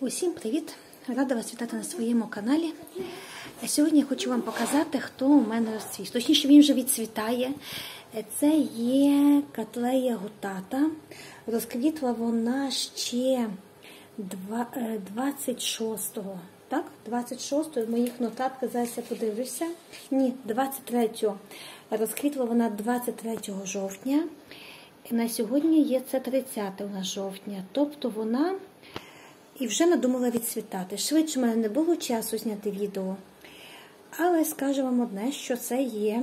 Усім привіт! Рада вас вітати на своєму каналі. Сьогодні я хочу вам показати, хто у мене розцвіт. Точніше, він вже відцвітає. Це є котлея гутата. Розквітла вона ще 26-го. Так, 26-го, в моїх нотатках зараз я подивлюся. Ні, 23-го. Розквітла вона 23 жовтня. На сьогодні є це 30 у жовтня. Тобто вона і вже надумала відцвітати. Швидше в мене не було часу зняти відео. Але скажу вам одне, що це є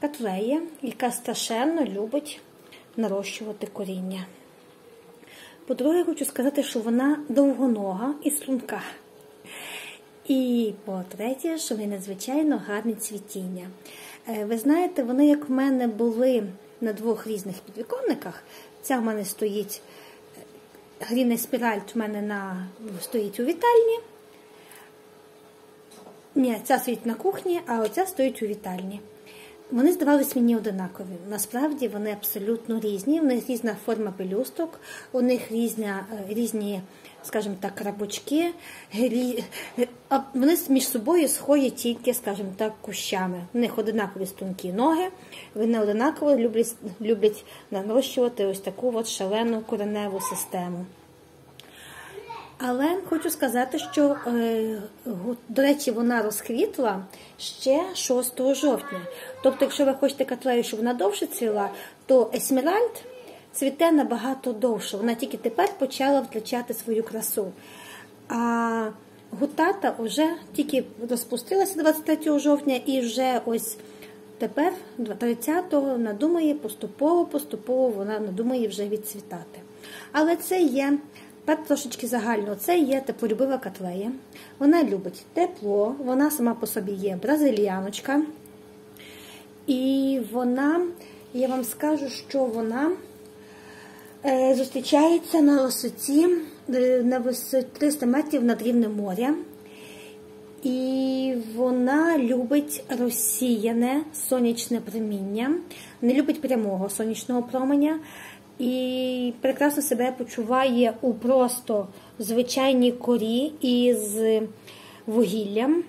котлея, яка страшенно любить нарощувати коріння. По-друге, хочу сказати, що вона довгонога і струнка. І по-третє, що вони надзвичайно гарне цвітіння. Ви знаєте, вони, як в мене були на двох різних підвіконниках, ця в мене стоїть. Грінний спіраль в мене на, стоїть у вітальні. Ні, ця стоїть на кухні, а оця стоїть у вітальні. Вони здавались мені одинакові. Насправді вони абсолютно різні. У них різна форма пелюсток, у них різня, різні, скажімо так, крабочки. Вони між собою сходять тільки, скажімо так, кущами. У них одинакові стрункі ноги, вони одинаково люблять люблять нарощувати ось таку от шалену кореневу систему. Але хочу сказати, що, до речі, вона розквітла ще 6 жовтня. Тобто, якщо ви хочете котлею, щоб вона довше цвіла, то есмеральд цвіте набагато довше. Вона тільки тепер почала втрачати свою красу. А гутата вже тільки розпустилася 23 жовтня і вже ось тепер, 30-го, надумає поступово-поступово вона надумає вже відцвітати. Але це є. Тепер трошечки загально, це є теплолюбива котлея. Вона любить тепло, вона сама по собі є бразильяночка. І вона, я вам скажу, що вона е, зустрічається на висоті на висоті 300 метрів над рівнем моря. І вона любить розсіяне сонячне проміння, не любить прямого сонячного променя. І прекрасно себе почуває у просто звичайній корі із вугіллям.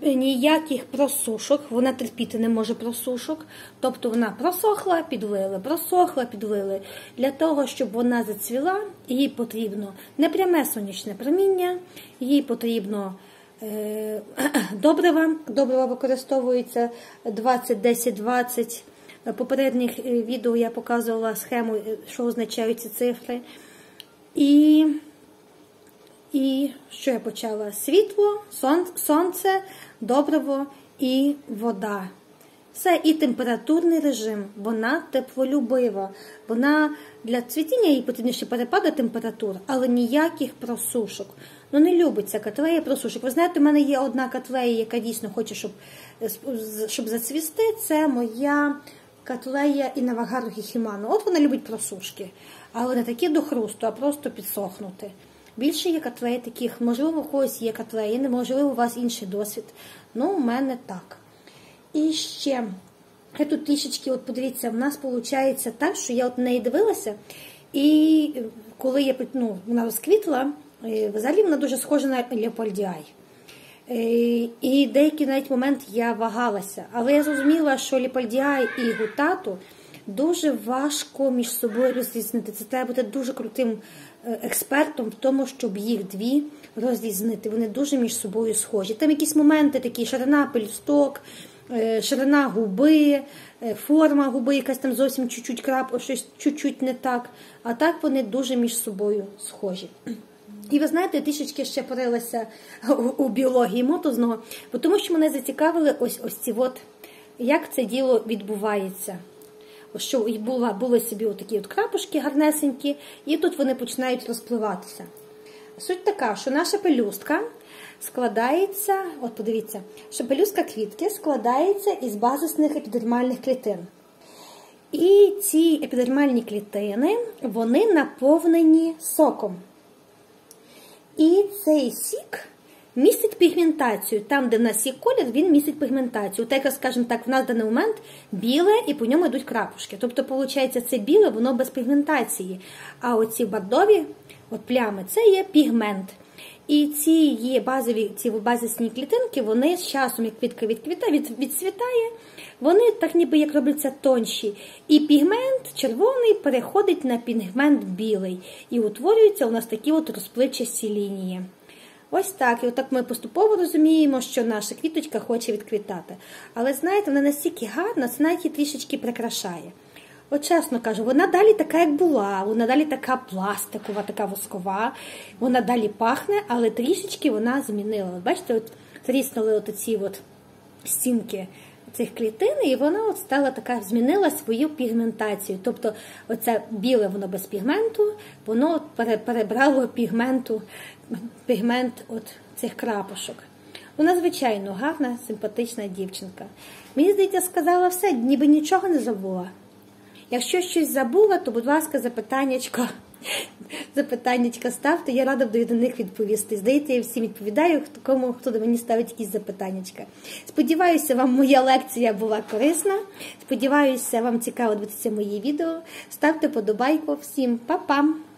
Ніяких просушок, вона терпіти не може просушок. Тобто вона просохла, підлили, просохла, підлили. Для того, щоб вона зацвіла, їй потрібно не пряме сонячне проміння, їй потрібно е, добрива. Добрива використовується 20-10-20. Попередніх відео я показувала схему, що означають ці цифри. І і що я почала? Світло, сон, сонце, добриво і вода. Все і температурний режим, вона теплолюбива. Вона для цвітіння їй потрібно ще перепади температур, але ніяких просушок. Ну, не любиться котлея просушок. Ви знаєте, у мене є одна котлея, яка дійсно хоче, щоб щоб зацвісти. Це моя котлея і навагару хіхіману. От вона любить просушки, але не такі до хрусту, а просто підсохнути. Більше є котлеї таких, можливо, у когось є котлеї, неможливо, у вас інший досвід. Ну, у мене так. І ще, я тут трішечки, от подивіться, в нас виходить так, що я от неї дивилася, і коли я ну, вона розквітла, взагалі вона дуже схожа на Леопольдіай. І деякий навіть момент я вагалася. Але я зрозуміла, що Ліпальдіай і Гутату дуже важко між собою розрізнити. Це треба бути дуже крутим експертом в тому, щоб їх дві розрізнити. Вони дуже між собою схожі. Там якісь моменти, такі ширина пельсток, ширина губи, форма губи, якась там зовсім чуть-чуть крап, щось чуть-чуть не так. А так вони дуже між собою схожі. І ви знаєте, трішечки ще порилася у біології мотозного, тому що мене зацікавили ось ось ці от, як це діло відбувається. Що була, були собі такі от крапушки гарнесенькі, і тут вони починають розпливатися. Суть така, що наша пелюстка складається, от подивіться, що пелюстка квітки складається із базисних епідермальних клітин. І ці епідермальні клітини вони наповнені соком. І цей сік містить пігментацію. Там, де в нас є колір, він містить пігментацію. Так, скажімо так, в нас в даний момент біле і по ньому йдуть крапушки. Тобто, виходить, це біле, воно без пігментації. А оці бордові от плями, це є пігмент. І ці є базові ці базисні клітинки, вони з часом, як квітка відквітає, від, відцвітає, вони так ніби як робляться тонші. І пігмент червоний переходить на пігмент білий. І утворюються у нас такі от розпливчасті лінії. Ось так. І отак ми поступово розуміємо, що наша квіточка хоче відквітати. Але знаєте, вона настільки гарна, це навіть її трішечки прикрашає. От чесно кажу, вона далі така, як була, вона далі така пластикова, така воскова, вона далі пахне, але трішечки вона змінила. Бачите, от тріснули от ці от стінки цих клітин, і вона от стала така, змінила свою пігментацію. Тобто, оце біле воно без пігменту, воно перебрало пігменту, пігмент от цих крапошок. Вона, звичайно, гарна, симпатична дівчинка. Мені здається, сказала все, ніби нічого не забула. Якщо щось забула, то, будь ласка, запитаннячко, запитаннячко ставте, я рада буду до них відповісти. Здається, я всім відповідаю, кому хто до мені ставить якісь запитаннячка. Сподіваюся, вам моя лекція була корисна. Сподіваюся, вам цікаво дивитися мої відео. Ставте подобайку. Всім па-пам!